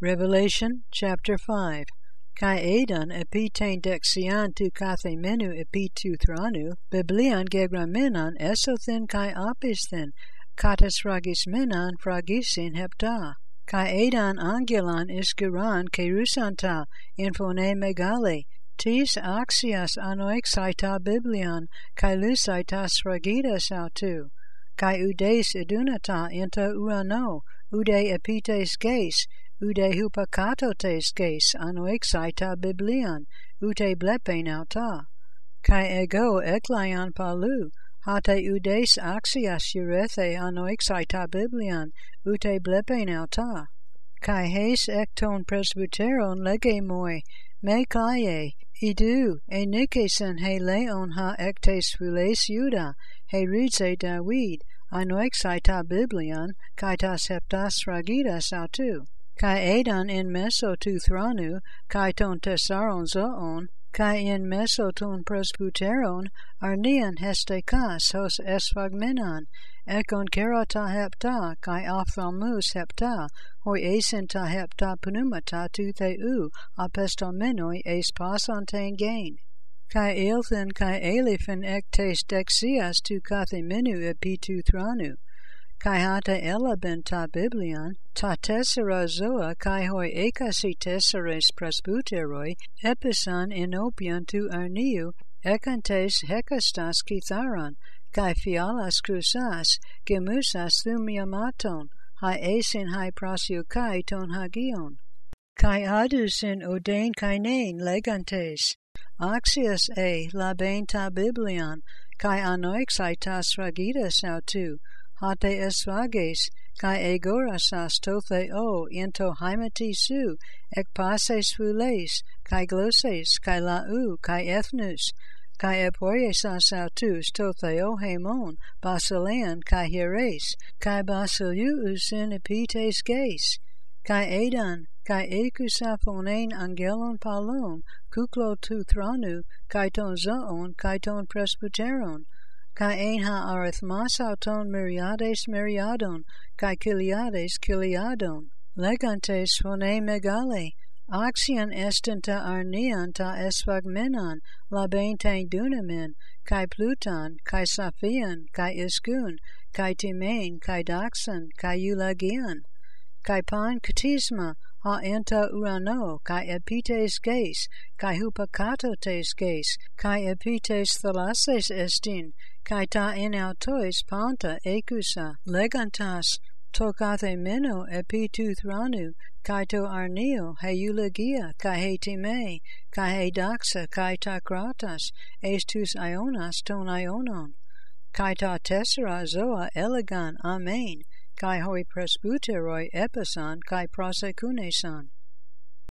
Revelation chapter 5 Kai edan epitein dexian tu kathe menu epitu thranu, biblian gegramenan esothen kai apisthen, katas fragismenan fragisin hepta. Kai edan angelan isgeran kerusanta infone megale, tis axias anoexaita biblian, kai lusaitas fragidas autu. Kai udes edunata inta urano, ude epites geis, ude hypocatotes ges anoexaita biblian ute blepen auta kai ego eklion palu hate udes axias urethe anoexaita biblian ute blepen auta kai hes ekton presbyteron legemoi me kaie idu enikesen he leon ha ectes fules juda he ridse david anoexaita biblian kai ta septas ragidas autu kai edan in meso tu thranu kai ton tesaron zoon kai in meso ton presbyteron arnian heste kas hos esphagmenon ekon kerata hepta kai ophthalmus hepta hoi asin ta hepta pneumata tu theu apestomenoi es pasantain gain kai elthen kai elifin ectes dexias tu kathimenu epitu thranu kai hata elaben ta biblion, ta tessera zoa kai hoi ekasi tesseres presbyteroi, episan enopion tu arniu, ekantes hekastas kitharon, kai fialas crusas, gemusas thumiamaton, hai esin hai prasiukai ton hagion. Kai adus in odain kainain legantes, axios e labain ta biblion, kai anoixai tas ragidas autu, hate esvages, kai egorasas tothe o into haimati su, ek pases fules, kai glosses, kai lau, kai ethnus, kai epoiesas autus tothe o hemon, basilean, kai hieres, kai basilius in epites ges, kai edan, kai ekusaphonein angelon palon, kuklo tu thranu, kai ton zoon, kai ton presbyteron, kai ein ha arithmas auton myriades myriadon, kai kiliades kiliadon. Legantes phone megale, axion estenta arnian ta esphagmenon, labentain dunamin, kai pluton, kai saphion, kai iskun, kai timain, kai daxon, kai eulagion, kai pan katisma, ha enta urano, kai epites ges, kai hupakatotes ges, kai epites thalases estin, kai ta in autois panta ekusa, legantas, tokathe meno epitu thranu, kai to arneo, he eulogia, kai he time, kai he daxa, kai ta kratas, estus ionas ton ionon, kai ta tessera zoa elegan, amen, kai hoi presbyteroi epison kai prosekuneson.